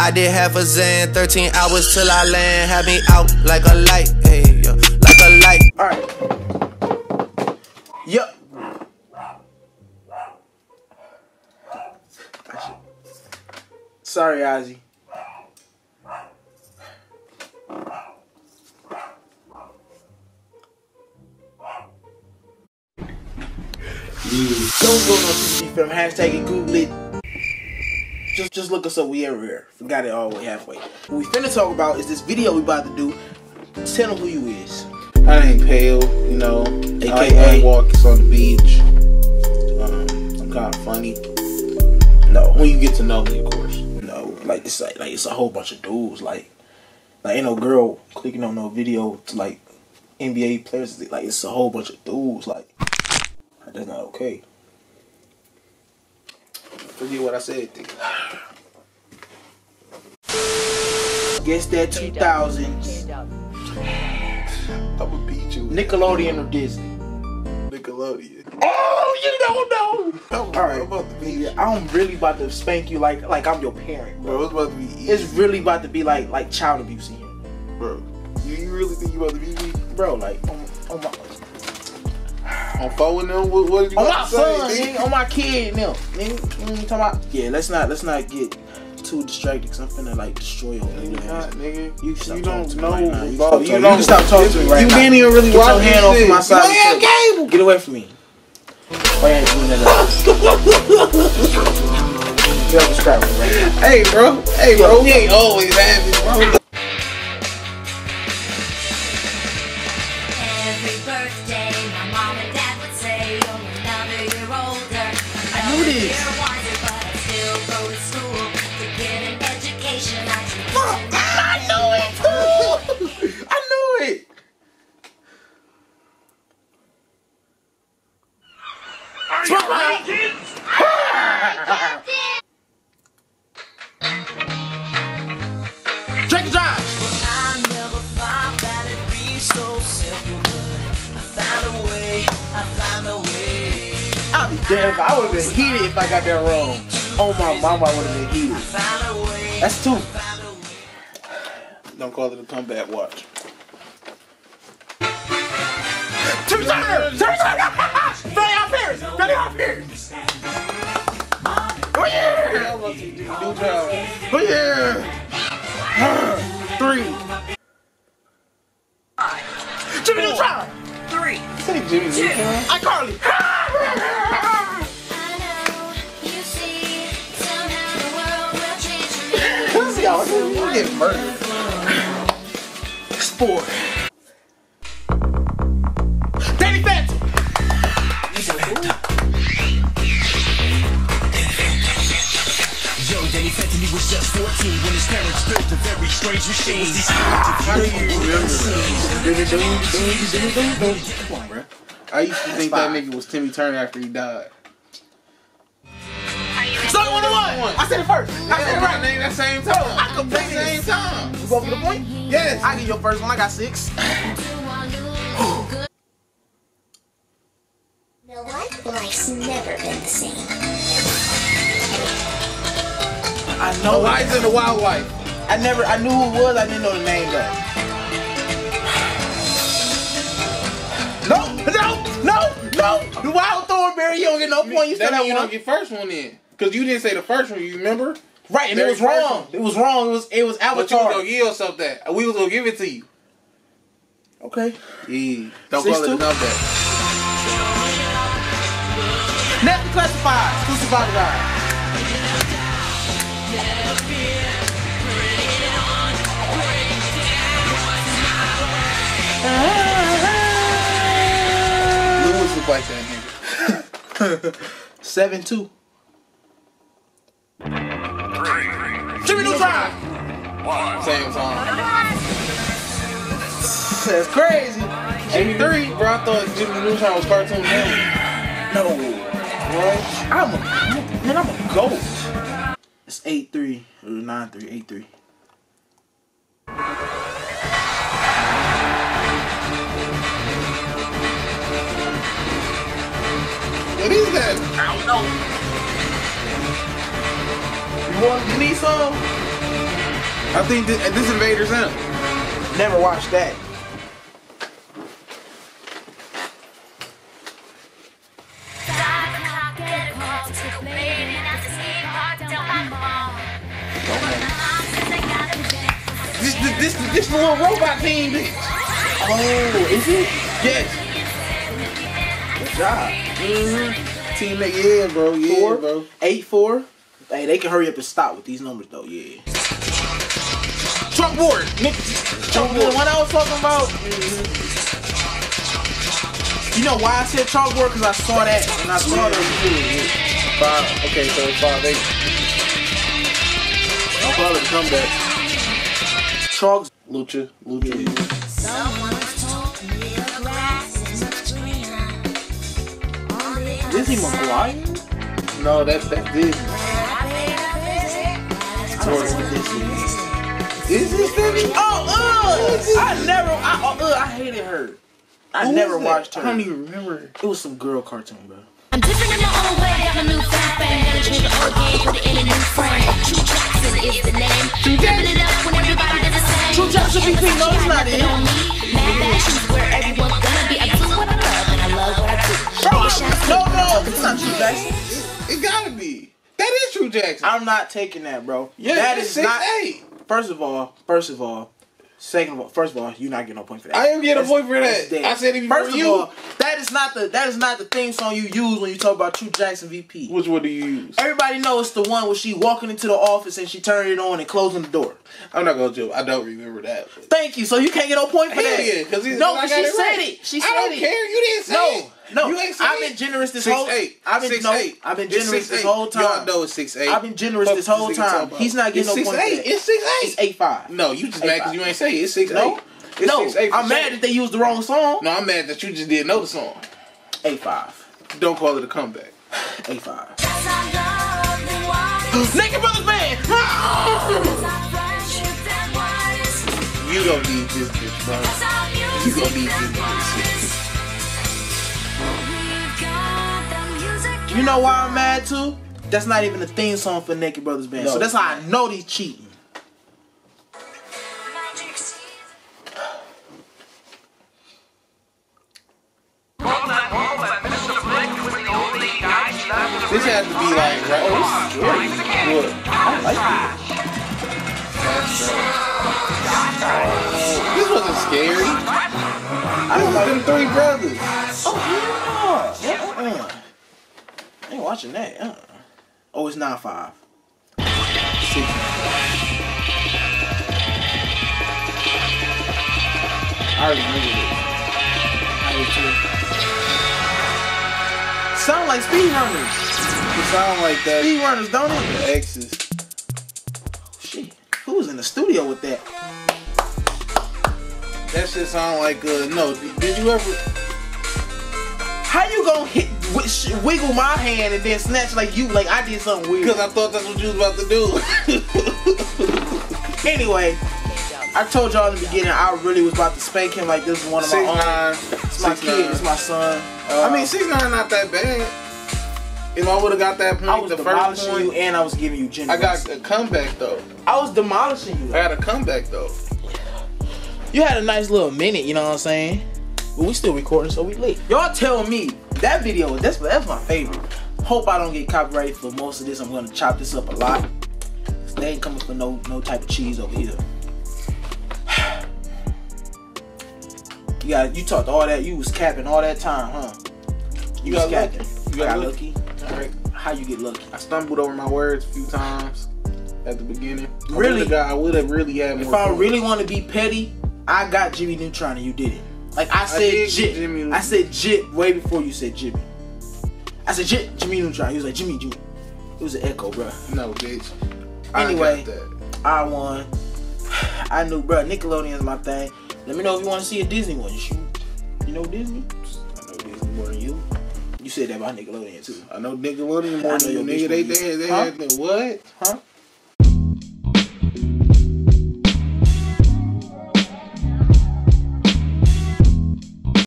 I did half a Zan, 13 hours till I land. Had me out like a light, hey, yo, like a light. Alright. Yup. Sorry, Ozzy. Don't go no CC film. Hashtag it, Google it. Just, just look us up. We everywhere. Forgot it all the way halfway. What we finna talk about is this video we about to do. Tell them who you is. I ain't pale, you know. AKA I walks on the beach. Um, I'm kind of funny. No, When you get to know me, of course. no. Like it's like, like it's a whole bunch of dudes. Like, like ain't no girl clicking on no video to like NBA players. Like it's a whole bunch of dudes. Like that's not okay. Forget what I said. Dude. Guess that 2000s I'm gonna beat you. Nickelodeon or Disney. Nickelodeon. Oh, you don't know. I'm, All right. I'm about to beat you. I'm really about to spank you like like I'm your parent, bro. Bro, it's about to be easy. It's really about to be like like child abuse in here, bro. You, you really think you about to beat me? bro. Like on, on my On phone with them? What, what did you on my to say? son, nigga? nigga, on my kid, now. Nigga, you know talking about? Yeah, let's not let's not get too distracted. Cause I'm finna like destroy your Nigga, nigga. nigga. You stop You don't know. right now. You bro. You don't you can stop talking to me right you now. can't even really Get watch your hand off my side. You ain't cable. Get away from me. Why you ain't doing that? Get off the right now. Hey, bro. Hey, bro. We ain't always happy, bro. Every birthday, my Drink and drive. I never thought that it'd be so simple, but I found a way. I found a way. I'll be damned if I would have been heated if I got that wrong. Oh my mama, I would have been heated. Found a way. That's two. Found a way. Don't call it a comeback watch. Two times. Two times. Fanny out Paris. Fanny out Paris. Oh yeah. Oh yeah. Three. Jimmy Neutron. Three. Say Jimmy Neutron. iCarly. I know you see somehow the world will change for me. See how you get murdered. Sport. Just 14 when his parents built a very strange machine. How do you remember that? Come on, bro. I used to think that nigga was Timmy Turner after he died. Starting one on one. I said it first. I said it right. nigga, that same time. I completed That same it. time. You go for the point? Yes. I get your first one. I got six. Know. Eliza and the Wildlife. I never. I knew who it was. I didn't know the name though. No, no, no, no. The wild thornberry. You don't get no point. You that said mean that you one. don't get first one in. Cause you didn't say the first one, you remember? Right, and Very it was wrong. one. It was wrong. It was. It was But you Avatar. gonna give us that. We was gonna give it to you. Okay. Yeah. Don't Six call it a two? comeback. Never classified. Exclusive guy. Like that nigga. Seven two. Jimmy Neutron. Same song. That's crazy. Jimmy three, bro. I thought Jimmy Neutron was cartoon name. No. What? I'm a, man. I'm a goat. It's eight three or nine three eight three. What is that? I don't know. You want? You need some? I think this, this Invader Zim. Never watched that. This, this, this, this the little robot team. bitch. Oh, is it? Yes. Good job. Mm-hmm. Team yeah, bro. Yeah, Four, bro. eight, four. Hey, they can hurry up and stop with these numbers though. Yeah. Chalkboard. Nigga, chalkboard. What I was talking about. You know why I said chalkboard? Because I saw that and I saw that. Five. Okay, so five eight. I'll call it a comeback. Chalks. Lucha, Lucha. Lizzie McGuire. No, that's that's Disney. I don't know this is. Is this Disney? Oh, uh, I never. I, uh, uh, I hated her. I Who never watched her. I don't even remember. It was some girl cartoon, bro. I'm different in my own way, got a new fan fame, gotta change the old game, put it in a new frame. True Jackson is the name. Living it up when everybody does the same. True Jackson VP, no, it's not it. On me, mad fashions where everyone's gonna No, no, it's not True Jackson. It gotta be. That is True Jackson. I'm not taking that, bro. yeah, that's six not. eight. First of all, first of all, second of all, first of all, you're not getting no point for that. I am getting a point for that. I said it before First you. of all, that is not the that is not the theme song you use when you talk about True Jackson VP. Which one do you use? Everybody knows it's the one where she walking into the office and she turned it on and closing the door. I'm not gonna joke. I don't remember that. Thank you. So you can't get no point for Hell that. yeah, it- no, I but she it said right. it. She I said don't it. care. You didn't say No, it. No. You ain't say I've been generous this Six whole. eight. I've been six no. eight. I've been generous six this eight. whole time. Y'all know it's six eight. I've been generous Fuck this whole time. He's not getting it's no six point for eight. It's six eight. It's eight five. No, you just Eight mad because you ain't say it. It's six No, eight. It's no. six eight. for I'm sure. mad that they used the wrong song. No, I'm mad that you just didn't know the song. Eight five. Don't call it a comeback. Eight five. Naked Naked Brothers Band. You gonna need this bitch, bro. You gonna need this bitch. You know why I'm mad too? That's not even the theme song for Naked Brothers Band. No. So that's how I know these cheating. This has to be like right. Oh, this is scary. What? I like it. This wasn't scary. I This don't was like them three brothers. Oh, hell no. I ain't watching that. Uh-uh. Oh, it's 9 5. Six. I already remember this. I did too. Sound like speedrunners. It sound like that. Speedrunners, don't it? The X's. Oh, Shit. Who was in the studio with that? That shit sound like uh no. Did, you ever? How you gonna hit, wiggle my hand and then snatch like you, like I did something weird? Because I thought that's what you was about to do. Anyway, I told y'all in the beginning I really was about to spank him like this is one of my Six own. nine. It's my kid. nine. It's my son. Uh, I mean, six nine not that bad. If I would have got that point, I was the first demolishing point, you and I was giving you generous. I got a comeback though. I was demolishing you. I had a comeback though. You had a nice little minute, you know what I'm saying? But we still recording, so we lit. Y'all tell me that video. That's that's my favorite. Hope I don't get copyrighted for most of this. I'm gonna chop this up a lot. They ain't coming for no no type of cheese over here. You got you talked all that. You was capping all that time, huh? You, You was got capping. lucky. You got got lucky. All right. How you get lucky? I stumbled over my words a few times at the beginning. Really? I would have really had more. If I fun. really want to be petty, I got Jimmy Neutron and you did it. Like I said, jit. Jimmy I said jit way before you said Jimmy. I said jit, Jimmy Neutron. He was like Jimmy, Jimmy. It was an echo, bro. no, bitch. Anyway. I. I won. I knew, bro. Nickelodeon's my thing. Let me know if you want to see a Disney one. You shoot. You know Disney? I know Disney more than you. You said that about Nickelodeon too. I know Nickelodeon more than you, nigga. They they, they Huh? had the what? Huh?